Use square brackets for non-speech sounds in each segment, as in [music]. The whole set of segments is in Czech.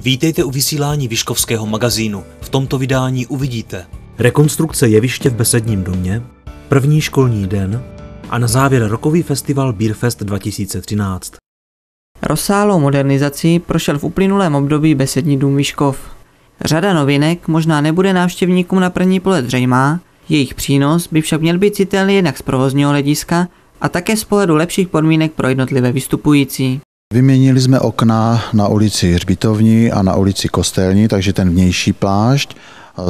Vítejte u vysílání Vyškovského magazínu. V tomto vydání uvidíte rekonstrukce jeviště v Besedním domě, první školní den a na závěr rokový festival Beerfest 2013. Rozsáhlou modernizací prošel v uplynulém období Besední dům Vyškov. Řada novinek možná nebude návštěvníkům na první pohled zřejmá, jejich přínos by však měl být citelný jednak z provozního hlediska a také z pohledu lepších podmínek pro jednotlivé vystupující. Vyměnili jsme okna na ulici Hřbitovní a na ulici Kostelní, takže ten vnější plášť.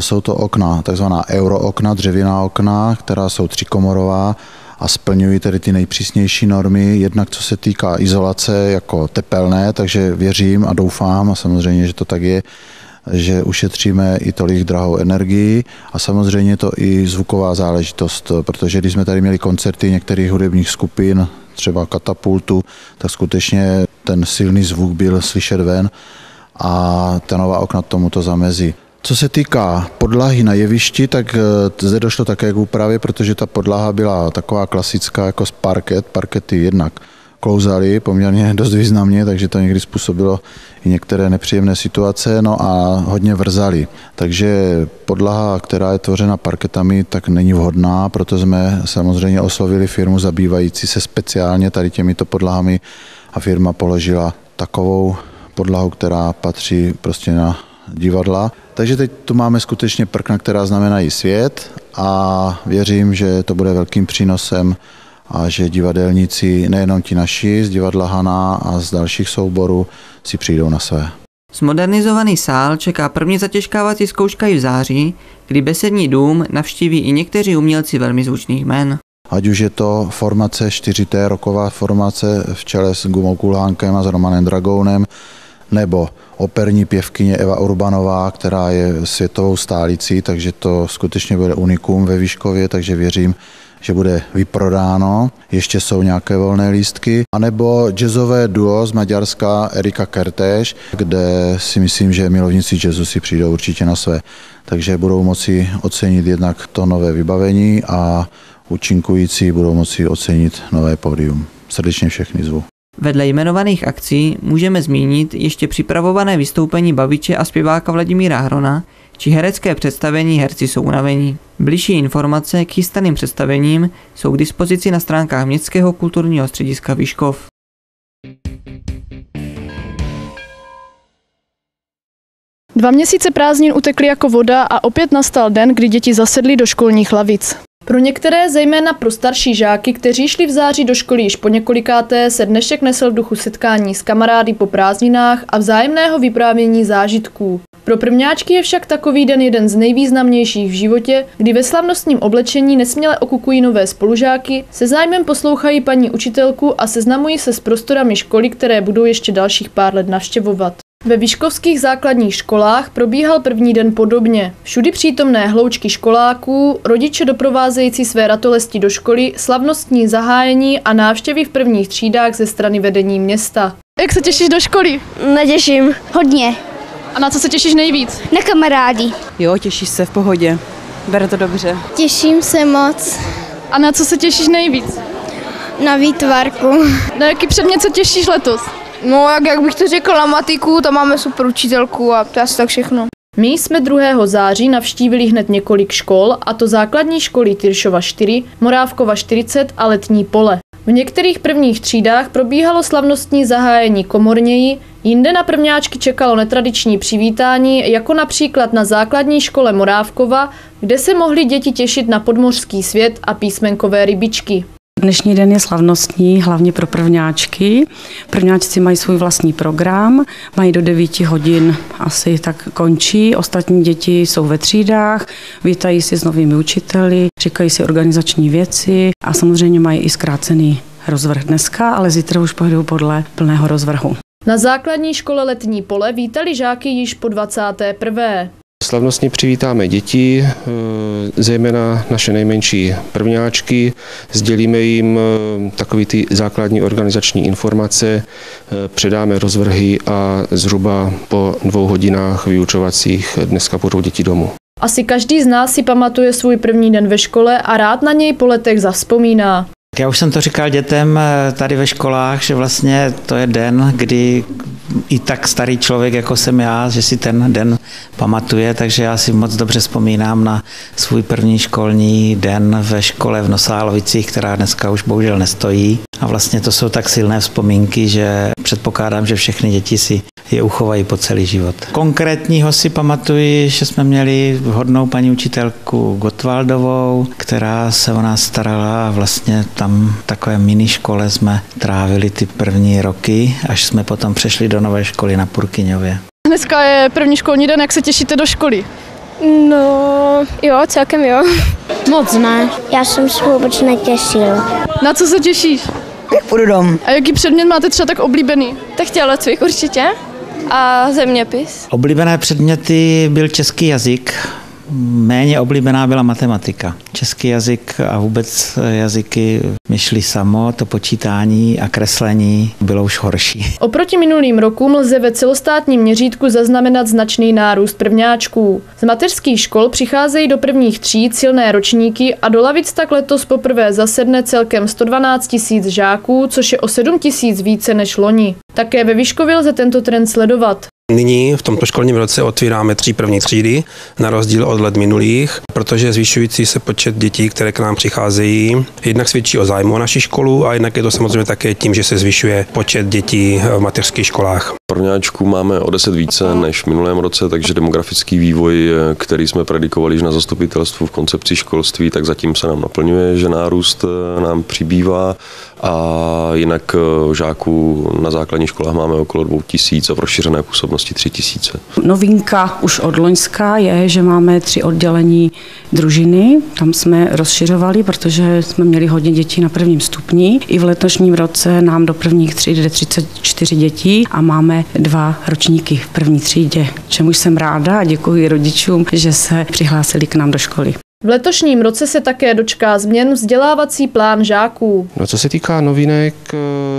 Jsou to okna, takzvaná eurookna, dřevěná okna, která jsou třikomorová a splňují tedy ty nejpřísnější normy, jednak co se týká izolace jako tepelné, takže věřím a doufám a samozřejmě, že to tak je, že ušetříme i tolik drahou energii a samozřejmě to i zvuková záležitost, protože když jsme tady měli koncerty některých hudebních skupin, třeba katapultu, tak skutečně ten silný zvuk byl slyšet ven a ta nová okna tomuto zamezí. Co se týká podlahy na jevišti, tak eh, zde došlo také k úpravě, protože ta podlaha byla taková klasická jako z parket. Parkety jednak klouzaly poměrně dost významně, takže to někdy způsobilo i některé nepříjemné situace, no a hodně vrzali. Takže podlaha, která je tvořena parketami, tak není vhodná, proto jsme samozřejmě oslovili firmu zabývající se speciálně tady těmito podlahami a firma položila takovou podlahu, která patří prostě na divadla. Takže teď tu máme skutečně prkna, která znamenají svět a věřím, že to bude velkým přínosem a že divadelníci, nejenom ti naši z divadla Hana a z dalších souborů, si přijdou na své. Zmodernizovaný sál čeká první zatěžkávací zkouška i v září, kdy besední dům navštíví i někteří umělci velmi zvučných men. Ať už je to formace 4T, roková formace v čele s Gumou Kulhánkem a s Romanem Dragounem, nebo operní pěvkyně Eva Urbanová, která je světovou stálicí, takže to skutečně bude unikum ve Výškově, takže věřím, že bude vyprodáno, ještě jsou nějaké volné lístky, anebo jazzové duo z Maďarska Erika Kertéš, kde si myslím, že milovníci jazzu si přijdou určitě na své. Takže budou moci ocenit jednak to nové vybavení a účinkující budou moci ocenit nové pódium. Srdečně všechny zvu. Vedle jmenovaných akcí můžeme zmínit ještě připravované vystoupení baviče a zpěváka Vladimíra Hrona, či herecké představení Herci jsou unavení. Bližší informace k chystaným představením jsou k dispozici na stránkách Městského kulturního střediska Výškov. Dva měsíce prázdnin utekly jako voda a opět nastal den, kdy děti zasedly do školních lavic. Pro některé, zejména pro starší žáky, kteří šli v září do školy již po několikáté, se dnešek nesl v duchu setkání s kamarády po prázdninách a vzájemného vyprávění zážitků. Pro prvňáčky je však takový den jeden z nejvýznamnějších v životě, kdy ve slavnostním oblečení nesměle okukují nové spolužáky, se zájmem poslouchají paní učitelku a seznamují se s prostorami školy, které budou ještě dalších pár let navštěvovat. Ve výškovských základních školách probíhal první den podobně. Všudy přítomné hloučky školáků, rodiče doprovázející své ratolesti do školy, slavnostní zahájení a návštěvy v prvních třídách ze strany vedení města. Jak se těšíš do školy? Netěším. Hodně. A na co se těšíš nejvíc? Na kamarády. Jo, těšíš se v pohodě. Bere to dobře. Těším se moc. A na co se těšíš nejvíc? Na výtvarku. Na jaký předmět se těšíš letos? No, jak, jak bych to řekl, na matiku, tam máme super učitelku a to asi tak všechno. My jsme 2. září navštívili hned několik škol, a to základní školy Tyršova 4, Morávkova 40 a Letní pole. V některých prvních třídách probíhalo slavnostní zahájení komorněji, jinde na prvňáčky čekalo netradiční přivítání, jako například na základní škole Morávkova, kde se mohly děti těšit na podmořský svět a písmenkové rybičky. Dnešní den je slavnostní, hlavně pro prvňáčky. Prvňáčci mají svůj vlastní program, mají do 9 hodin asi tak končí. Ostatní děti jsou ve třídách, vítají si s novými učiteli, říkají si organizační věci a samozřejmě mají i zkrácený rozvrh dneska, ale zítra už pojedou podle plného rozvrhu. Na základní škole Letní pole vítali žáky již po 21. Slavnostně přivítáme děti, eh, zejména naše nejmenší prvňáčky. Sdělíme jim eh, takové ty základní organizační informace, eh, předáme rozvrhy a zhruba po dvou hodinách vyučovacích dneska budou děti domů. Asi každý z nás si pamatuje svůj první den ve škole a rád na něj po letech zavzpomíná. Já už jsem to říkal dětem eh, tady ve školách, že vlastně to je den, kdy i tak starý člověk, jako jsem já, že si ten den pamatuje, takže já si moc dobře vzpomínám na svůj první školní den ve škole v Nosálovicích, která dneska už bohužel nestojí. A vlastně to jsou tak silné vzpomínky, že předpokládám, že všechny děti si je uchovají po celý život. Konkrétního si pamatuji, že jsme měli hodnou paní učitelku Gotwaldovou, která se o nás starala a vlastně tam v takové mini škole jsme trávili ty první roky, až jsme potom přešli do nové školy na Purkyňově. Dneska je první školní den, jak se těšíte do školy? No, jo, celkem jo. Moc ne. Já jsem se vůbec netěšil. Na co se těšíš? Půjdu dom? A jaký předmět máte třeba tak oblíbený? Tak tělocvik určitě. A zeměpis. Oblíbené předměty byl český jazyk, méně oblíbená byla matematika. Český jazyk a vůbec jazyky myšli samo, to počítání a kreslení bylo už horší. [laughs] Oproti minulým rokům lze ve celostátním měřítku zaznamenat značný nárůst prvňáčků. Z mateřských škol přicházejí do prvních tříd silné ročníky a do lavic tak letos poprvé zasedne celkem 112 tisíc žáků, což je o 7 tisíc více než loni. Také ve Vyškově lze tento trend sledovat. Nyní v tomto školním roce otvíráme tři první třídy, na rozdíl od let minulých, protože zvyšující se počet dětí, které k nám přicházejí, jednak svědčí o zájmu o naši školu a jednak je to samozřejmě také tím, že se zvyšuje počet dětí v mateřských školách. Prvňáčků máme o 10 více než v minulém roce, takže demografický vývoj, který jsme predikovali na zastupitelstvu v koncepci školství, tak zatím se nám naplňuje, že nárůst nám přibývá a jinak žáků na základních školách máme okolo 2000 a v rozšířené působnosti 3000. Novinka už od Loňska je, že máme tři oddělení družiny. Tam jsme rozšiřovali, protože jsme měli hodně dětí na prvním stupni. I v letošním roce nám do prvních tříd jde 34 dětí a máme dva ročníky v první třídě, čemuž jsem ráda a děkuji rodičům, že se přihlásili k nám do školy. V letošním roce se také dočká změn vzdělávací plán žáků. No, co se týká novinek,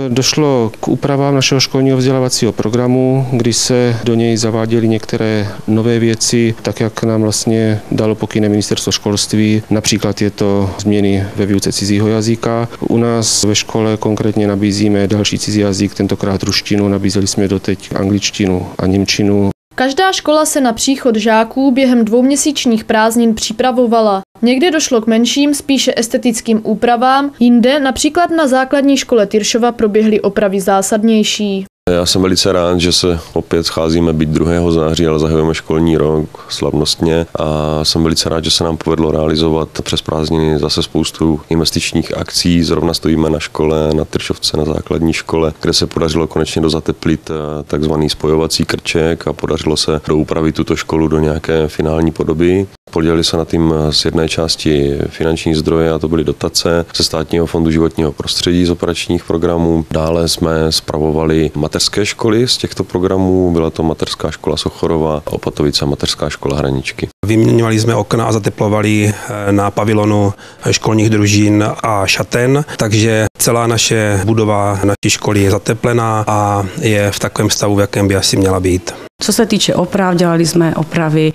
došlo k úpravám našeho školního vzdělávacího programu, kdy se do něj zaváděly některé nové věci, tak jak nám vlastně dalo pokyny ministerstvo školství. Například je to změny ve výuce cizího jazyka. U nás ve škole konkrétně nabízíme další cizí jazyk, tentokrát ruštinu, nabízeli jsme doteď angličtinu a němčinu. Každá škola se na příchod žáků během dvouměsíčních prázdnin připravovala. Někde došlo k menším, spíše estetickým úpravám, jinde, například na základní škole Tyršova, proběhly opravy zásadnější. Já jsem velice rád, že se opět scházíme být 2. září, ale zahajujeme školní rok slavnostně a jsem velice rád, že se nám povedlo realizovat přes prázdniny zase spoustu investičních akcí. Zrovna stojíme na škole, na Tršovce, na základní škole, kde se podařilo konečně dozateplit eh, takzvaný spojovací krček a podařilo se doupravit tuto školu do nějaké finální podoby. Podělili se na tím z jedné části finanční zdroje a to byly dotace ze státního fondu životního prostředí z operačních programů. Dále jsme spravovali mateřské školy z těchto programů. Byla to mateřská škola Sochorova, Opatovice a mateřská škola Hraničky. Vyměňovali jsme okna a zateplovali na pavilonu školních družin a šaten, takže celá naše budova naší školy je zateplená a je v takovém stavu, v jakém by asi měla být. Co se týče oprav, dělali jsme opravy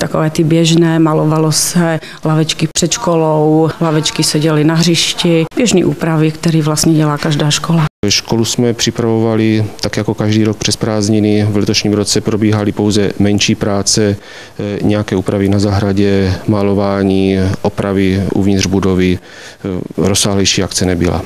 takové ty běžné, malovalo se lavečky před školou, lavečky se dělaly na hřišti, běžné úpravy, které vlastně dělá každá škola. Školu jsme připravovali tak jako každý rok přes prázdniny. V letošním roce probíhaly pouze menší práce, nějaké úpravy na zahradě, malování, opravy uvnitř budovy. Rozsáhlejší akce nebyla.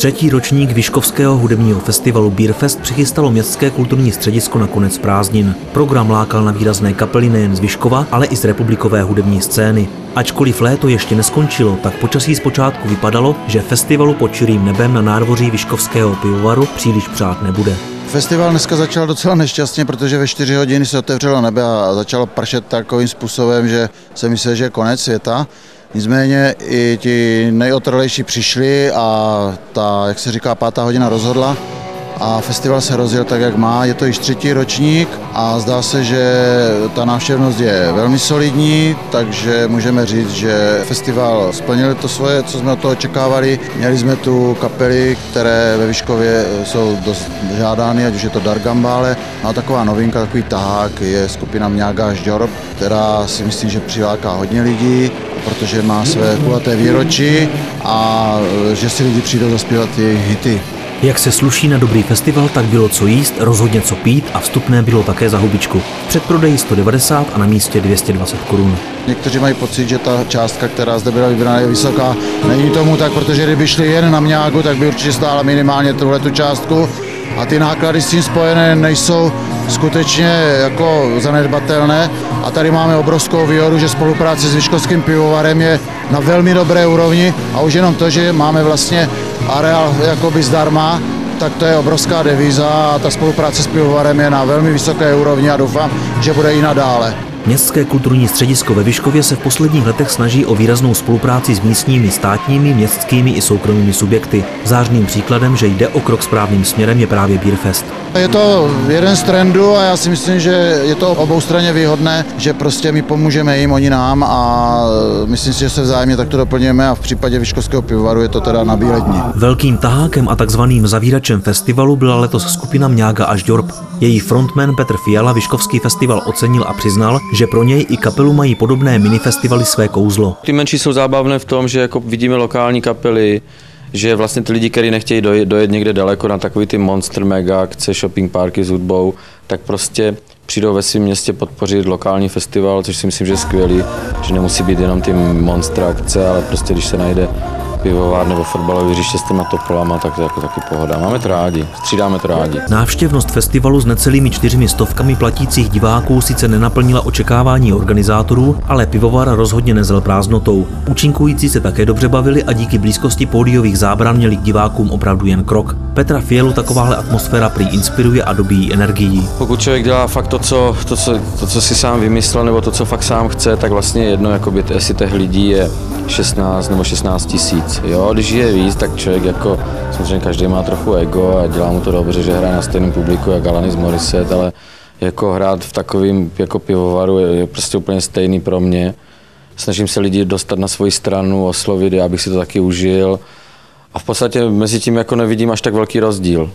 Třetí ročník Vyškovského hudebního festivalu Beerfest přichystalo Městské kulturní středisko na konec prázdnin. Program lákal na výrazné kapely nejen z Vyškova, ale i z republikové hudební scény. Ačkoliv léto ještě neskončilo, tak počasí zpočátku vypadalo, že festivalu pod čirým nebem na nádvoří Vyškovského pivovaru příliš přát nebude. Festival dneska začal docela nešťastně, protože ve 4 hodiny se otevřelo nebe a začalo pršet takovým způsobem, že se myslel, že je konec světa. Nicméně i ti nejotrlejší přišli a ta, jak se říká, pátá hodina rozhodla a festival se rozjel tak, jak má. Je to již třetí ročník a zdá se, že ta návštěvnost je velmi solidní, takže můžeme říct, že festival splnil to svoje, co jsme od toho očekávali. Měli jsme tu kapely, které ve Vyškově jsou dost žádány, ať už je to Dargambále. No a taková novinka, takový tahák je skupina Mňága Žďorb, která si myslím, že přiláká hodně lidí, protože má své kulaté výročí a že si lidi přijdou zaspívat jejich hity. Jak se sluší na dobrý festival, tak bylo co jíst, rozhodně co pít a vstupné bylo také za hubičku. Před prodejí 190 a na místě 220 korun. Někteří mají pocit, že ta částka, která zde byla vybraná, je vysoká. Není tomu tak, protože kdyby šli jen na mňáku, tak by určitě stála minimálně tuhle tu částku a ty náklady s tím spojené nejsou skutečně jako zanedbatelné. A tady máme obrovskou výhodu, že spolupráce s Vyškovským pivovarem je na velmi dobré úrovni a už jenom to, že máme vlastně areál jakoby zdarma, tak to je obrovská devíza a ta spolupráce s pivovarem je na velmi vysoké úrovni a doufám, že bude i nadále. Městské kulturní středisko ve Vyškově se v posledních letech snaží o výraznou spolupráci s místními státními, městskými i soukromými subjekty. Zářným příkladem, že jde o krok správným směrem, je právě Beerfest. Je to jeden z trendů a já si myslím, že je to obou straně výhodné, že prostě my pomůžeme jim, oni nám a myslím si, že se vzájemně takto doplňujeme a v případě Vyškovského pivovaru je to teda na bílední. Velkým tahákem a takzvaným zavíračem festivalu byla letos skupina Mňága až Dorp. Její frontman Petr Fiala Vyškovský festival ocenil a přiznal, že pro něj i kapelu mají podobné minifestivaly své kouzlo. Ty menší jsou zábavné v tom, že jako vidíme lokální kapely, že vlastně ty lidi, kteří nechtějí dojet, dojet někde daleko na takový ty monster mega akce, shopping parky s hudbou, tak prostě přijdou ve svém městě podpořit lokální festival, což si myslím, že je skvělý, že nemusí být jenom ty monster akce, ale prostě když se najde pivovár nebo fotbalové hřiště s těma topolama, tak to je jako taky pohoda. Máme to rádi, střídáme to rádi. Návštěvnost festivalu s necelými čtyřmi stovkami platících diváků sice nenaplnila očekávání organizátorů, ale pivovar rozhodně nezel prázdnotou. Účinkující se také dobře bavili a díky blízkosti pódiových zábran měli k divákům opravdu jen krok. Petra Fielu takováhle atmosféra prý inspiruje a dobíjí energií. Pokud člověk dělá fakt to co, to, co, to, co si sám vymyslel, nebo to, co fakt sám chce, tak vlastně jedno, jakoby, jestli těch lidí je 16 nebo 16 tisíc. Jo, když je víc, tak člověk jako, samozřejmě každý má trochu ego a dělá mu to dobře, že hraje na stejném publiku jak Alanis Morissette, ale jako hrát v takovém jako pivovaru je, je prostě úplně stejný pro mě. Snažím se lidi dostat na svoji stranu, oslovit, abych si to taky užil. A v podstatě mezi tím jako nevidím až tak velký rozdíl.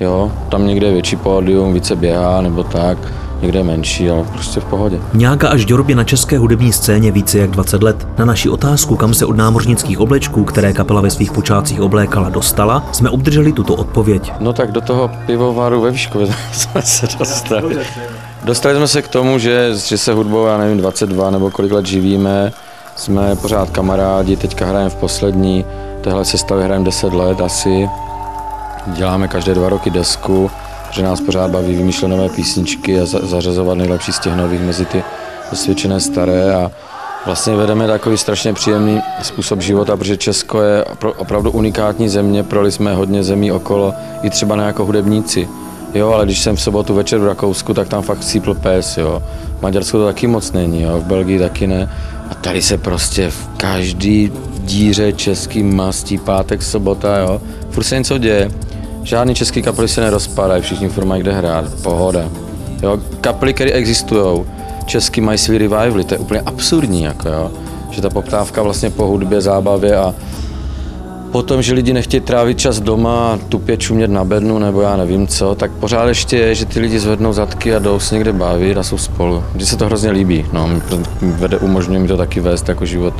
Jo, tam někde je větší pódium, více běhá nebo tak někde menší, ale prostě v pohodě. Nějaká až dorobě na české hudební scéně více jak 20 let. Na naši otázku, kam se od námořnických oblečků, které kapela ve svých počátcích oblékala, dostala, jsme obdrželi tuto odpověď. No tak do toho pivovaru ve Výškově [laughs] jsme se dostali. Dostali jsme se k tomu, že, že se hudbou, já nevím, 22 nebo kolik let živíme, jsme pořád kamarádi, teďka hrajeme v poslední, téhle sestavě hrajeme 10 let asi, děláme každé dva roky desku, že nás pořád baví vymýšlet nové písničky a zařazovat nejlepší z těch nových mezi ty osvědčené staré a vlastně vedeme takový strašně příjemný způsob života, protože Česko je opravdu unikátní země, proli jsme hodně zemí okolo, i třeba na jako hudebníci. Jo, ale když jsem v sobotu večer v Rakousku, tak tam fakt sípl pes, jo. V Maďarsku to taky moc není, jo, v Belgii taky ne. A tady se prostě v každý díře český mastí pátek, sobota, jo. Furt se něco děje. Žádný český kapely se nerozpadají, všichni furt mají kde hrát, pohoda. Jo, kapely, které existují, český mají svý revivaly, to je úplně absurdní, jako jo. Že ta poptávka vlastně po hudbě, zábavě a potom, že lidi nechtějí trávit čas doma, tupě čumět na bednu nebo já nevím co, tak pořád ještě je, že ty lidi zvednou zadky a jdou se někde bavit a jsou spolu. Mně se to hrozně líbí, no, vede, umožňuje mi to taky vést jako život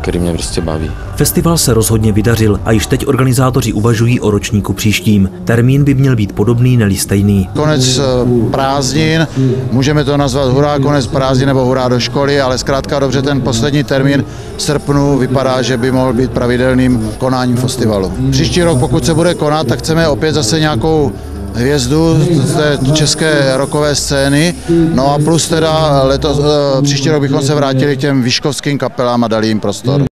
který mě prostě baví. Festival se rozhodně vydařil a již teď organizátoři uvažují o ročníku příštím. Termín by měl být podobný, neli stejný. Konec eh, prázdnin, můžeme to nazvat hurá konec prázdnin nebo hurá do školy, ale zkrátka dobře ten poslední termín v srpnu vypadá, že by mohl být pravidelným konáním festivalu. Příští rok, pokud se bude konat, tak chceme opět zase nějakou hvězdu z té české rokové scény. No a plus teda letos, eh, příští rok bychom se vrátili k těm výškovským kapelám a dali jim prostor.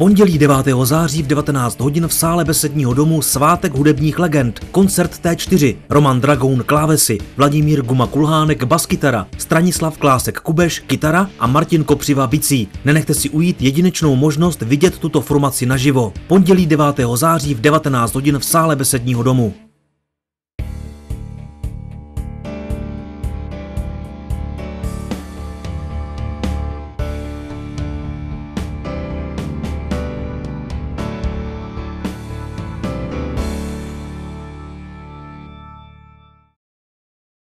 Pondělí 9. září v 19 hodin v sále besedního domu Svátek hudebních legend. Koncert T4. Roman Dragoun klávesy, Vladimír Guma Kulhánek baskytara, Stranislav Klásek Kubeš kytara a Martin Kopřiva bicí. Nenechte si ujít jedinečnou možnost vidět tuto formaci naživo. Pondělí 9. září v 19 hodin v sále besedního domu.